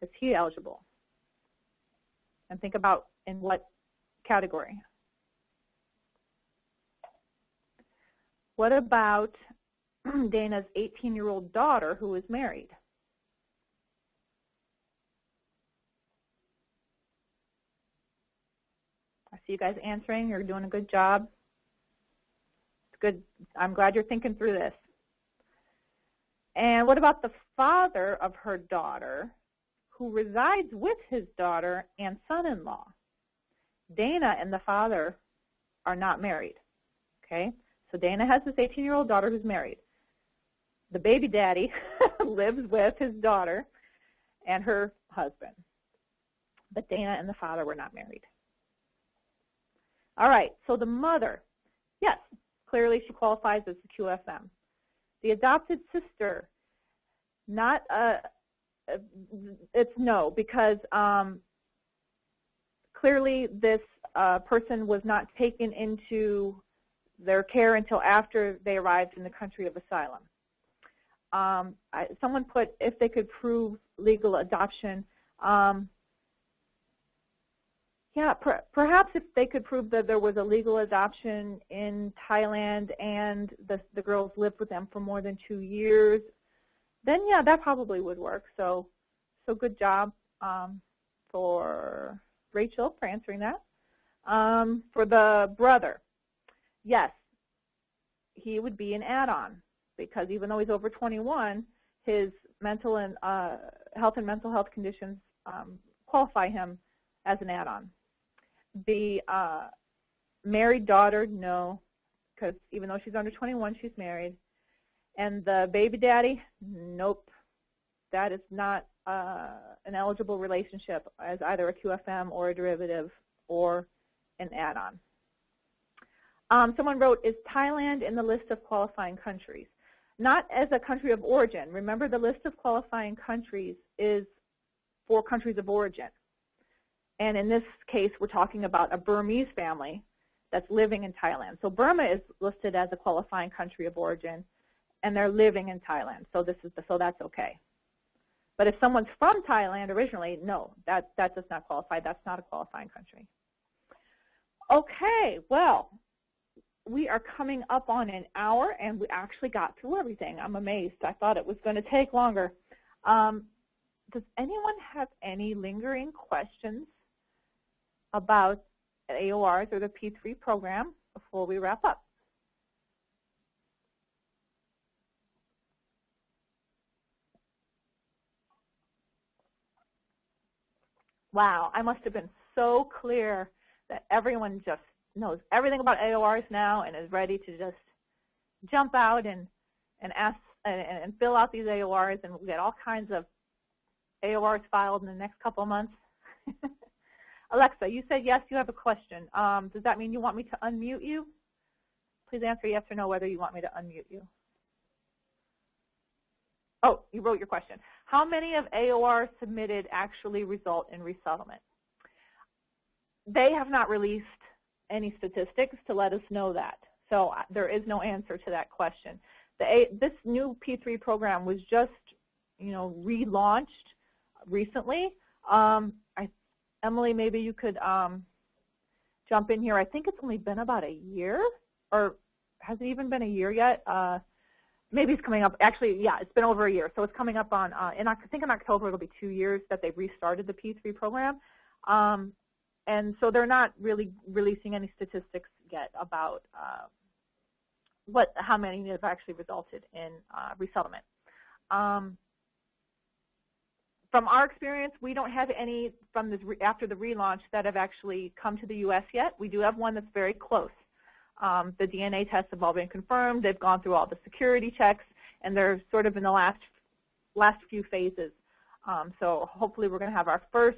Is he eligible? And think about in what category. What about Dana's 18-year-old daughter who is married? I see you guys answering. You're doing a good job. Good. I'm glad you're thinking through this. And what about the father of her daughter who resides with his daughter and son-in-law? Dana and the father are not married. Okay? So Dana has this 18-year-old daughter who's married. The baby daddy lives with his daughter and her husband. But Dana and the father were not married. All right, so the mother, yes, clearly she qualifies as a QFM. The adopted sister, not a, it's no, because um, clearly this uh, person was not taken into their care until after they arrived in the country of asylum. Um, I, someone put if they could prove legal adoption. Um, yeah, per, perhaps if they could prove that there was a legal adoption in Thailand and the, the girls lived with them for more than two years, then yeah, that probably would work. So, so good job um, for Rachel for answering that. Um, for the brother, yes, he would be an add-on because even though he's over 21, his mental and uh, health and mental health conditions um, qualify him as an add-on. The uh, married daughter, no, because even though she's under 21, she's married. And the baby daddy, nope. That is not uh, an eligible relationship as either a QFM or a derivative or an add-on. Um, someone wrote, is Thailand in the list of qualifying countries? Not as a country of origin. Remember, the list of qualifying countries is for countries of origin. And in this case, we're talking about a Burmese family that's living in Thailand. So Burma is listed as a qualifying country of origin, and they're living in Thailand. So this is the, so that's okay. But if someone's from Thailand originally, no, that, that does not qualify. That's not a qualifying country. Okay, well, we are coming up on an hour, and we actually got through everything. I'm amazed. I thought it was going to take longer. Um, does anyone have any lingering questions about AORs or the P3 program before we wrap up? Wow, I must have been so clear that everyone just knows everything about AORs now and is ready to just jump out and, and ask and, and fill out these AORs and we'll get all kinds of AORs filed in the next couple of months. Alexa, you said yes, you have a question. Um, does that mean you want me to unmute you? Please answer yes or no whether you want me to unmute you. Oh, you wrote your question. How many of AOR submitted actually result in resettlement? They have not released any statistics to let us know that. So uh, there is no answer to that question. The, this new P3 program was just, you know, relaunched recently. Um, Emily, maybe you could um, jump in here. I think it's only been about a year, or has it even been a year yet? Uh, maybe it's coming up. Actually, yeah, it's been over a year, so it's coming up on. Uh, in I think in October it'll be two years that they restarted the P3 program, um, and so they're not really releasing any statistics yet about uh, what how many have actually resulted in uh, resettlement. Um, from our experience, we don't have any from this after the relaunch that have actually come to the U.S. yet. We do have one that's very close. Um, the DNA tests have all been confirmed. They've gone through all the security checks, and they're sort of in the last last few phases. Um, so hopefully we're going to have our first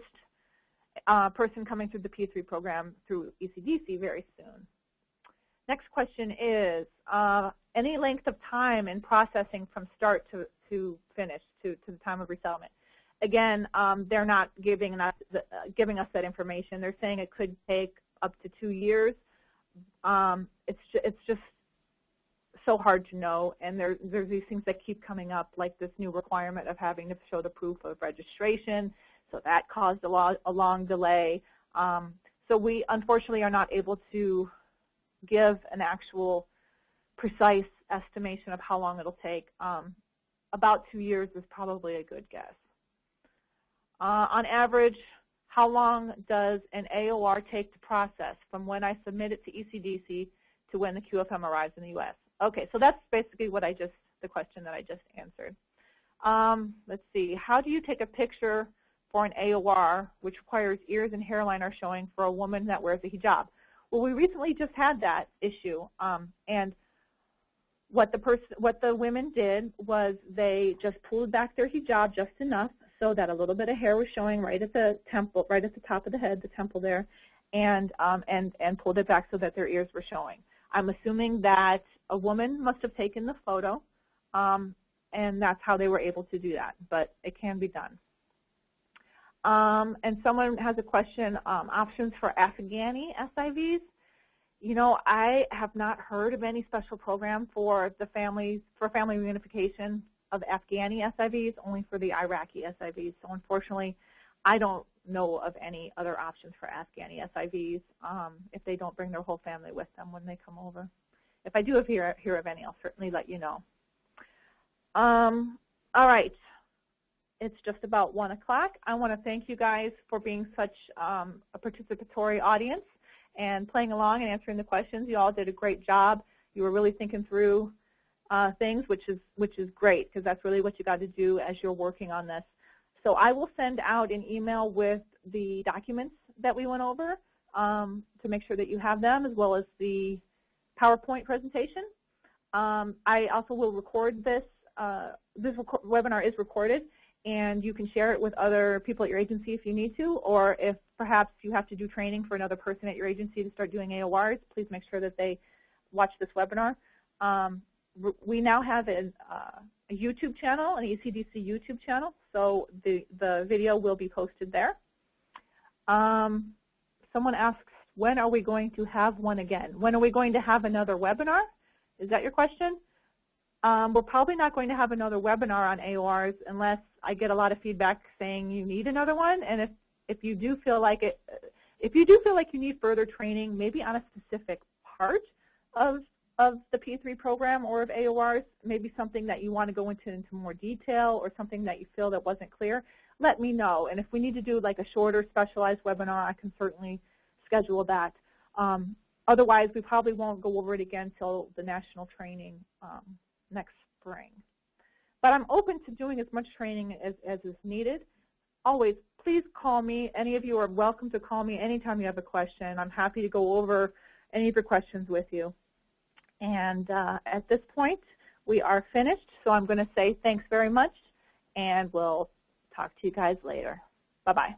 uh, person coming through the P3 program through ECDC very soon. Next question is, uh, any length of time in processing from start to, to finish, to, to the time of resettlement? Again, um, they're not giving us, uh, giving us that information. They're saying it could take up to two years. Um, it's, ju it's just so hard to know, and there, there's these things that keep coming up, like this new requirement of having to show the proof of registration, so that caused a, lo a long delay. Um, so we unfortunately are not able to give an actual precise estimation of how long it'll take. Um, about two years is probably a good guess. Uh, on average, how long does an AOR take to process from when I submit it to ECDC to when the QFM arrives in the U.S.? Okay, so that's basically what I just, the question that I just answered. Um, let's see, how do you take a picture for an AOR, which requires ears and hairline are showing for a woman that wears a hijab? Well, we recently just had that issue, um, and what the person, what the women did was they just pulled back their hijab just enough so that a little bit of hair was showing right at the temple, right at the top of the head, the temple there, and um, and and pulled it back so that their ears were showing. I'm assuming that a woman must have taken the photo, um, and that's how they were able to do that. But it can be done. Um, and someone has a question, um, options for Afghani SIVs. You know, I have not heard of any special program for the families, for family reunification of Afghani SIVs, only for the Iraqi SIVs. So unfortunately, I don't know of any other options for Afghani SIVs um, if they don't bring their whole family with them when they come over. If I do hear, hear of any, I'll certainly let you know. Um, all right it's just about 1 o'clock. I want to thank you guys for being such um, a participatory audience and playing along and answering the questions. You all did a great job. You were really thinking through uh, things, which is, which is great because that's really what you got to do as you're working on this. So I will send out an email with the documents that we went over um, to make sure that you have them as well as the PowerPoint presentation. Um, I also will record this. Uh, this webinar is recorded and you can share it with other people at your agency if you need to, or if perhaps you have to do training for another person at your agency to start doing AORs, please make sure that they watch this webinar. Um, we now have an, uh, a YouTube channel, an ECDC YouTube channel, so the, the video will be posted there. Um, someone asks, when are we going to have one again? When are we going to have another webinar? Is that your question? Um, we're probably not going to have another webinar on AORs unless I get a lot of feedback saying you need another one. And if, if you do feel like it, if you do feel like you need further training, maybe on a specific part of of the P3 program or of AORs, maybe something that you want to go into into more detail or something that you feel that wasn't clear, let me know. And if we need to do like a shorter specialized webinar, I can certainly schedule that. Um, otherwise, we probably won't go over it again until the national training um, next spring. But I'm open to doing as much training as, as is needed. Always, please call me. Any of you are welcome to call me anytime you have a question. I'm happy to go over any of your questions with you. And uh, at this point, we are finished. So I'm going to say thanks very much, and we'll talk to you guys later. Bye-bye.